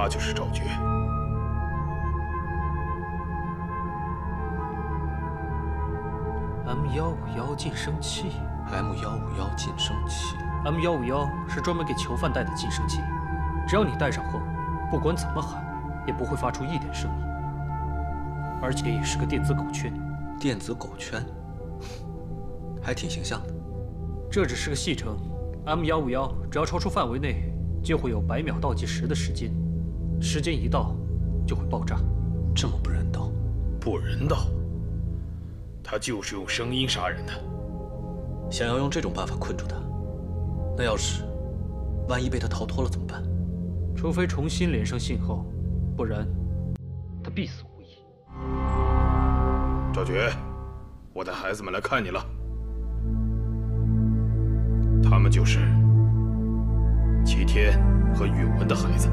他就是赵觉。M 幺五幺晋升器，M 幺五幺晋升器，M 幺五幺是专门给囚犯戴的晋升器，只要你戴上后，不管怎么喊，也不会发出一点声音，而且也是个电子狗圈。电子狗圈，还挺形象的。这只是个戏称，M 幺五幺只要超出范围内，就会有百秒倒计时的时间，时间一到，就会爆炸。这么不人道？不人道？他就是用声音杀人的。想要用这种办法困住他，那要是万一被他逃脱了怎么办？除非重新连上信号，不然他必死无疑。赵觉，我带孩子们来看你了。他们就是齐天和宇文的孩子。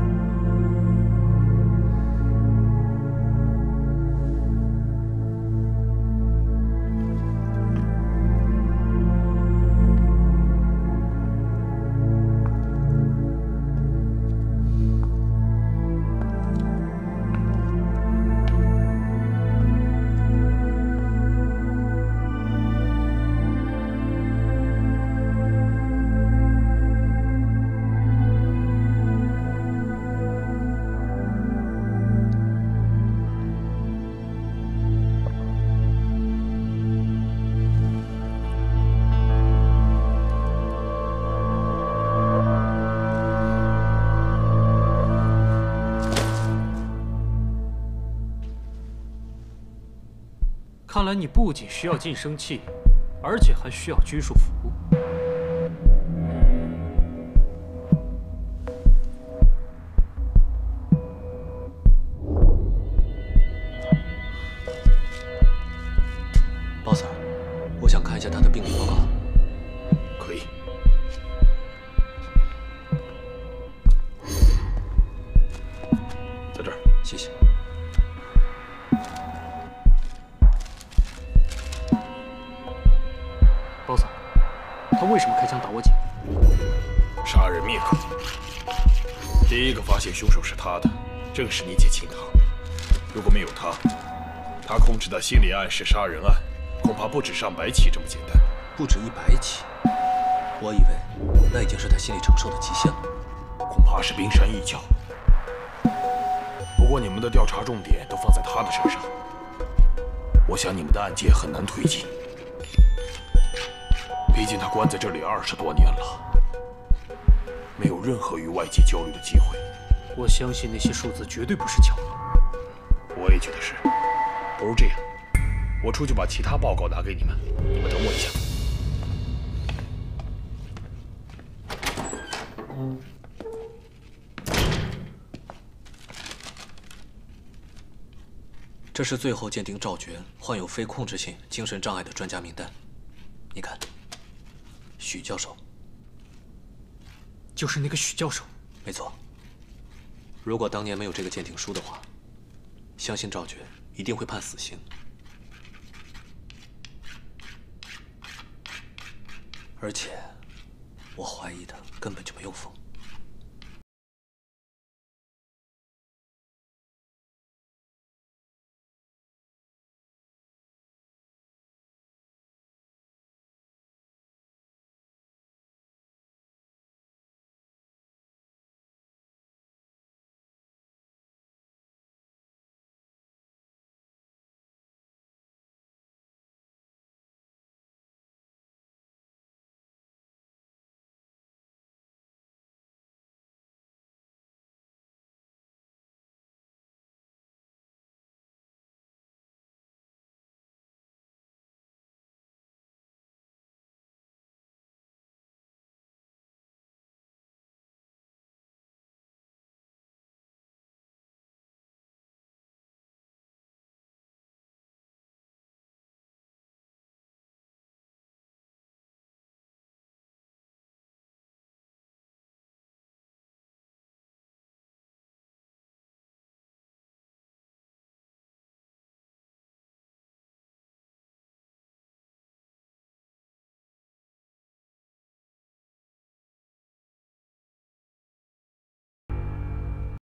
看来你不仅需要晋升器，而且还需要拘束符。boss，我想看一下他的病历报告。他为什么开枪打我姐？杀人灭口。第一个发现凶手是他的，正是你姐秦唐。如果没有他，他控制的心理暗示杀人案，恐怕不止上百起这么简单。不止一百起，我以为那已经是他心理承受的极限了。恐怕是冰山一角。不过你们的调查重点都放在他的身上，我想你们的案件很难推进。毕竟他关在这里二十多年了，没有任何与外界交流的机会。我相信那些数字绝对不是巧合。我也觉得是。不如这样，我出去把其他报告拿给你们，你们等我一下。这是最后鉴定赵觉患有非控制性精神障碍的专家名单。你看，许教授，就是那个许教授。没错。如果当年没有这个鉴定书的话，相信赵觉一定会判死刑。而且，我怀疑他根本就没有疯。